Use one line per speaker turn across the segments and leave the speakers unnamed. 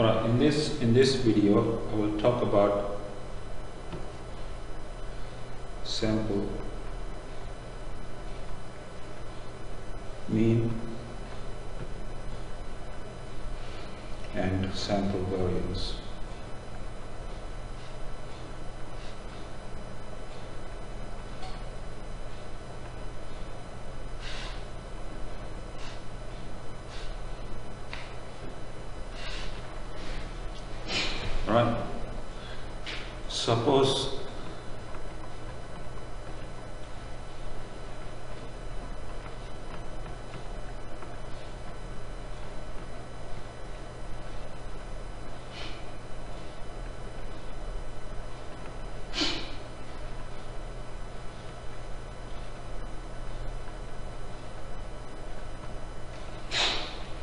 Alright, in this in this video I will talk about sample mean and sample variance. Right? Suppose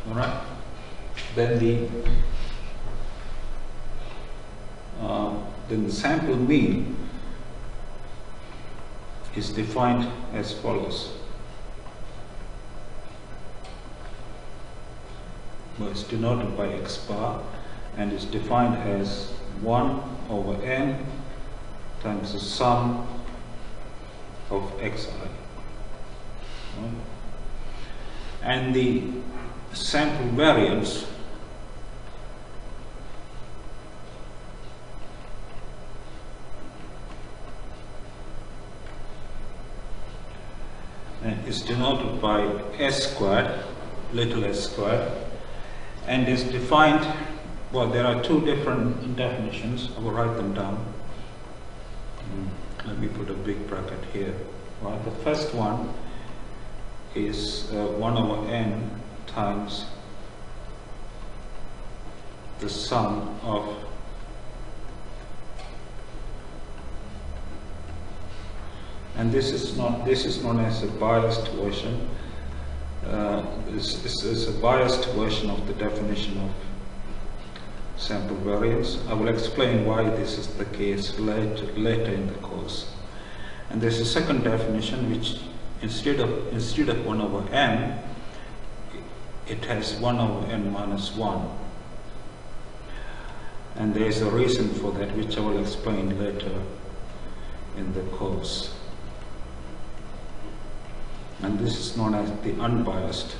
all right then the uh, then the sample mean is defined as follows. Well, it's denoted by x bar and is defined as 1 over n times the sum of xi. And the sample variance and is denoted by s squared, little s squared, and is defined, well, there are two different definitions. I will write them down. Mm, Let me put a big bracket here. Right, the first one is uh, 1 over n times the sum of and this is not this is known as a biased version. Uh, this, this is a biased version of the definition of sample variance. I will explain why this is the case later, later in the course. And there's a second definition which instead of instead of 1 over n, it has 1 over n minus 1. And there is a reason for that which I will explain later in the course and this is known as the unbiased.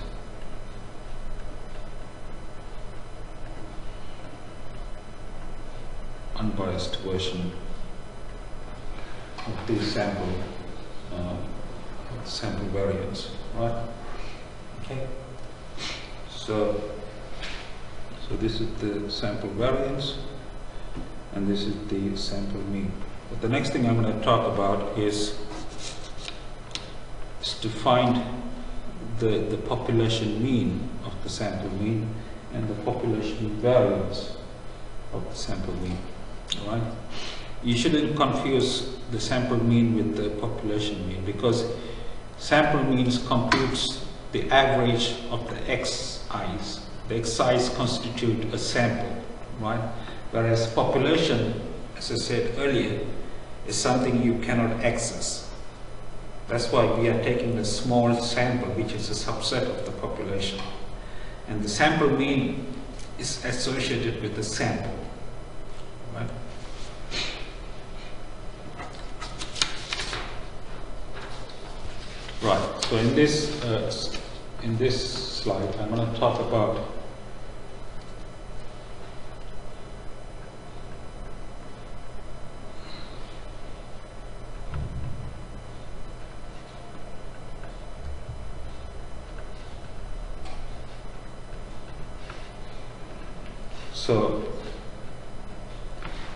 Unbiased version of the sample uh, sample variance right? Okay. So so this is the sample variance and this is the sample mean. But the next thing I'm going to talk about is is to find the, the population mean of the sample mean and the population variance of the sample mean. Alright? You shouldn't confuse the sample mean with the population mean because sample means computes the average of the xi's. The xi's constitute a sample, right? Whereas population, as I said earlier, is something you cannot access. That's why we are taking a small sample, which is a subset of the population. And the sample mean is associated with the sample. Right? Right. So in this uh, in this slide, I'm going to talk about So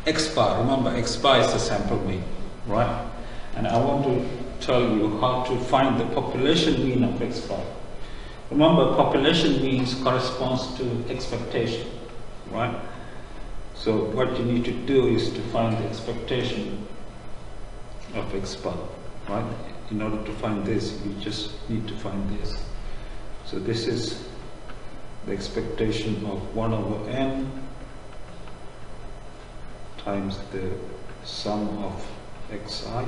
X bar, remember X bar is the sample mean, right? And I want to tell you how to find the population mean of X bar. Remember population means corresponds to expectation, right? So what you need to do is to find the expectation of X bar, right? In order to find this, you just need to find this. So this is the expectation of 1 over n times the sum of xi.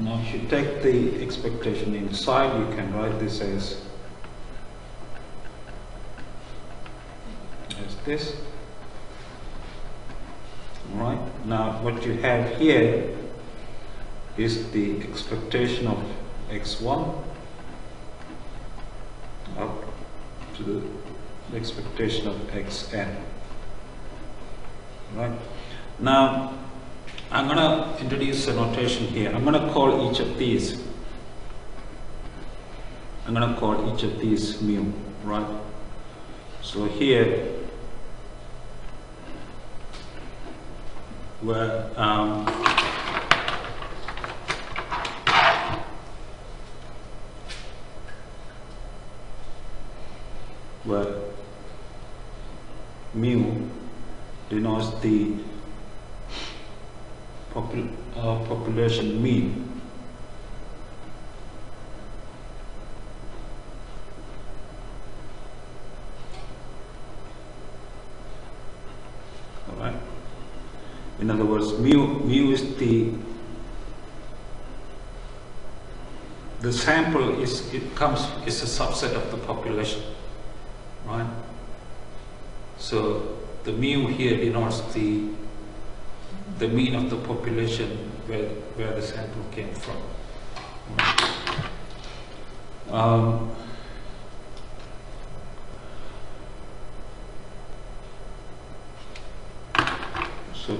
Now if you take the expectation inside, you can write this as as this. Alright, now what you have here is the expectation of x1 up to the expectation of xn. Right? Now, I'm going to introduce a notation here. I'm going to call each of these. I'm going to call each of these mu, right? So here, where um, where mu denotes the popul uh, population mean. All right. In other words, mu mu is the the sample is it comes is a subset of the population, right? So the mu here denotes the the mean of the population where where the sample came from. Um, so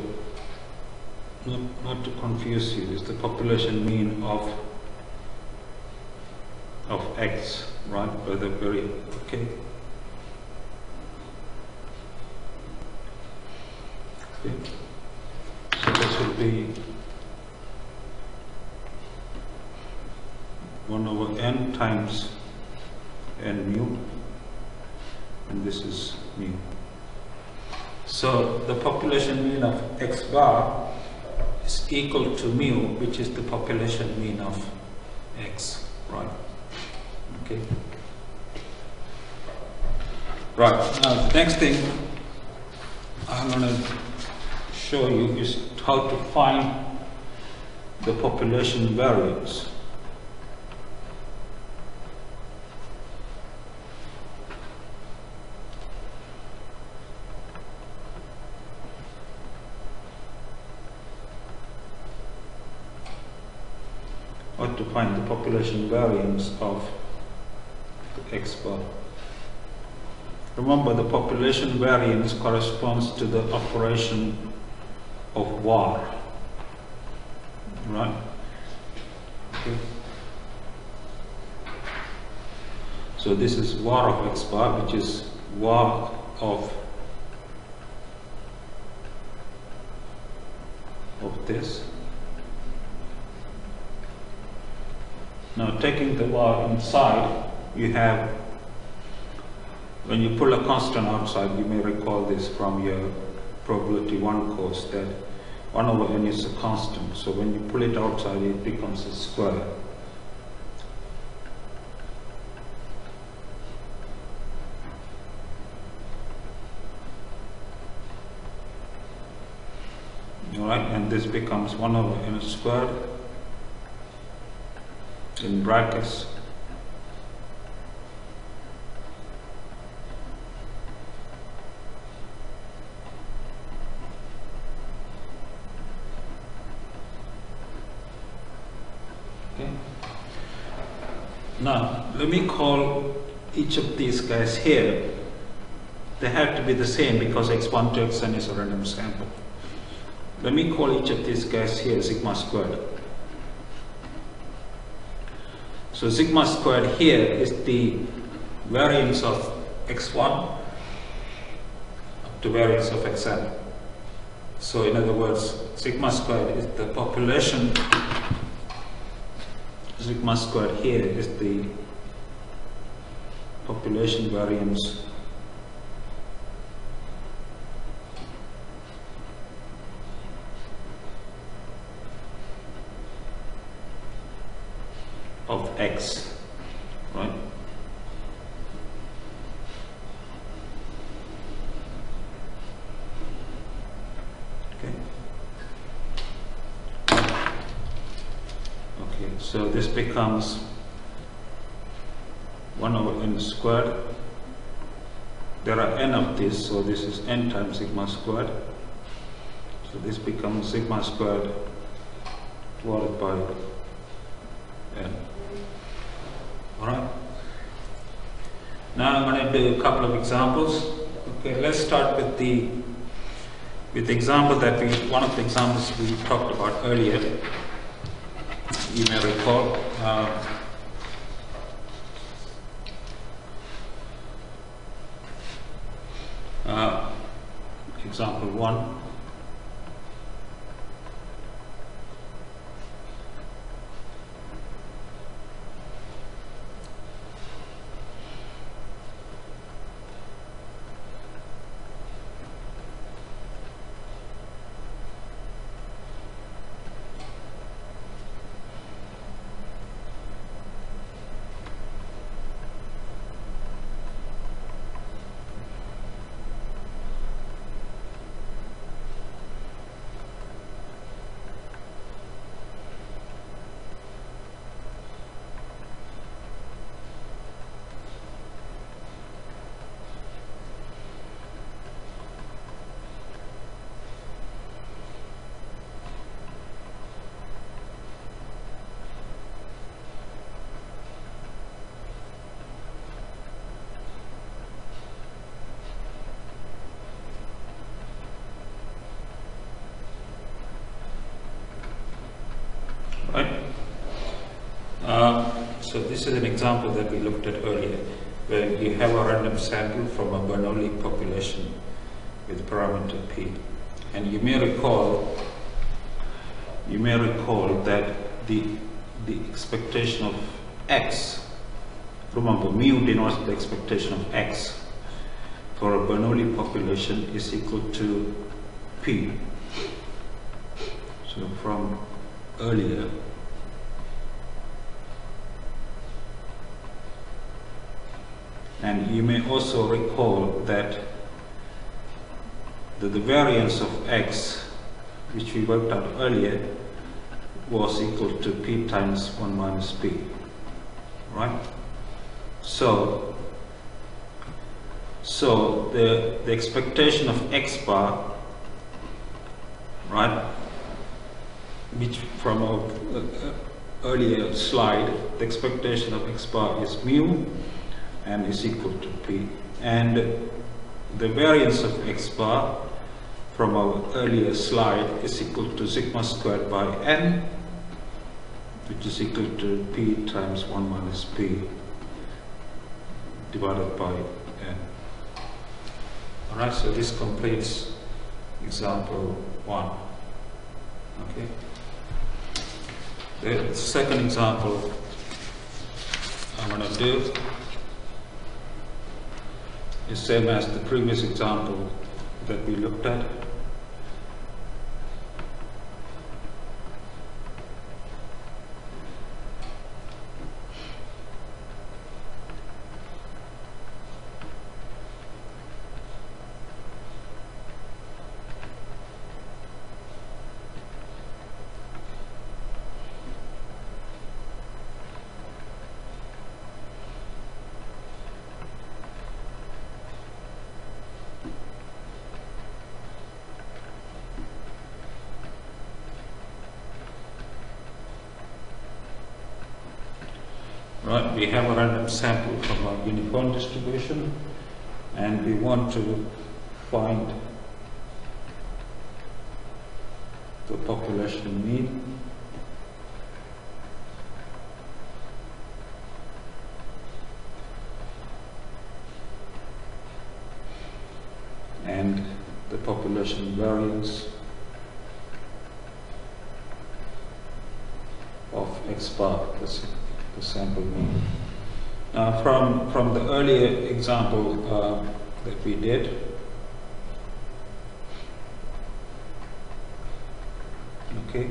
not not to confuse you, is the population mean of of X, right? By the very okay. Okay. So this will be 1 over n times n mu, and this is mu. So the population mean of x bar is equal to mu, which is the population mean of x, right? Okay. Right, now the next thing I'm going to show you is how to find the population variance. How to find the population variance of X bar. Remember the population variance corresponds to the operation of var. Right? Okay. So this is var of x bar, which is var of of this. Now taking the var inside, you have when you pull a constant outside, you may recall this from your probability one course that 1 over n is a constant. So when you pull it outside, it becomes a square. Alright, and this becomes 1 over n squared in brackets Okay. Now, let me call each of these guys here. They have to be the same because x1 to xn is a random sample. Let me call each of these guys here sigma squared. So sigma squared here is the variance of x1 up to variance of xn. So in other words, sigma squared is the population sigma squared here is the population variance of x, right? Okay. Okay, so this becomes 1 over n squared there are n of this, so this is n times sigma squared. So this becomes sigma squared divided by n. Alright? Now I'm going to do a couple of examples. Okay, let's start with the with the example that we one of the examples we talked about earlier. You may recall. Uh, uh, example 1 right? Uh, so this is an example that we looked at earlier, where you have a random sample from a Bernoulli population with parameter p, and you may recall, you may recall that the the expectation of x, remember mu denotes the expectation of x for a Bernoulli population is equal to p. So from earlier. And you may also recall that the, the variance of x, which we worked out earlier, was equal to p times 1 minus p. Right? So, so the, the expectation of x bar, right, which from our uh, earlier slide, the expectation of x bar is mu and is equal to p. And the variance of x bar from our earlier slide is equal to sigma squared by n, which is equal to p times 1 minus p divided by n. Alright, so this completes example 1. Okay. The second example I'm going to do same as the previous example that we looked at. Right, we have a random sample from a uniform distribution and we want to find the population mean and the population variance of x bar, the sample mean. Now from, from the earlier example uh, that we did, okay,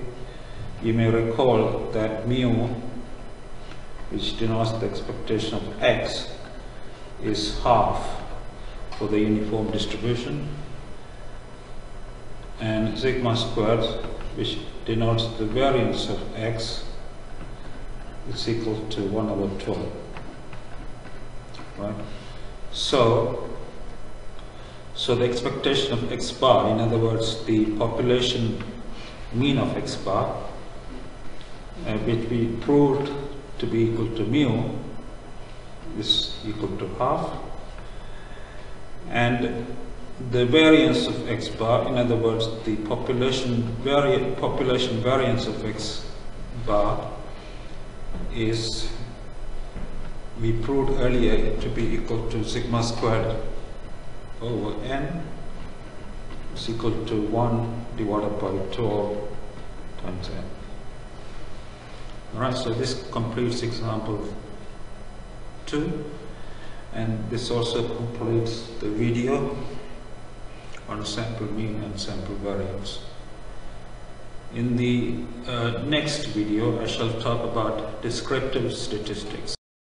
you may recall that mu, which denotes the expectation of x, is half for the uniform distribution and sigma squared which denotes the variance of x is equal to 1 over 12 right so So the expectation of x bar, in other words, the population mean of x bar, uh, which we proved to be equal to mu, is equal to half. And the variance of x bar, in other words, the population, vari- population variance of x bar is, we proved earlier to be equal to sigma squared over n is equal to 1 divided by 12 times n. Alright, so this completes example 2 and this also completes the video on sample mean and sample variance. In the uh, next video I shall talk about descriptive statistics.